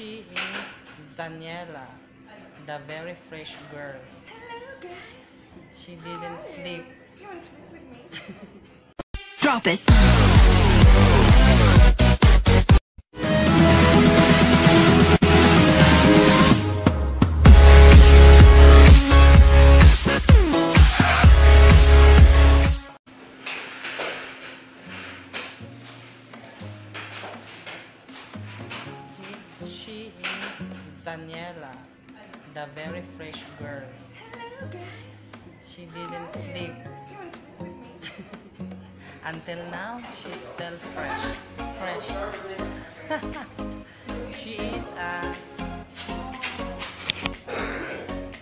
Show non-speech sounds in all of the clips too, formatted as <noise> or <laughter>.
She is Daniela, the very fresh girl. Hello, guys. She didn't sleep. You want to sleep with me? <laughs> Drop it. She is Daniela, the very fresh girl. Hello, guys. She didn't sleep. You want to sleep with me? Until now, she's still fresh. Fresh. <laughs> she is a...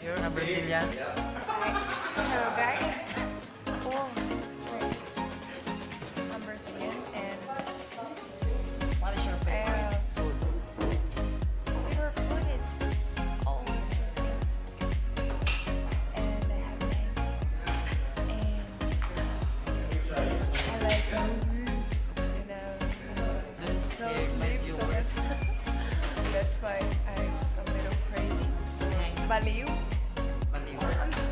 You're a Brazilian? That's, why I'm a little crazy. Valeu. Baliw.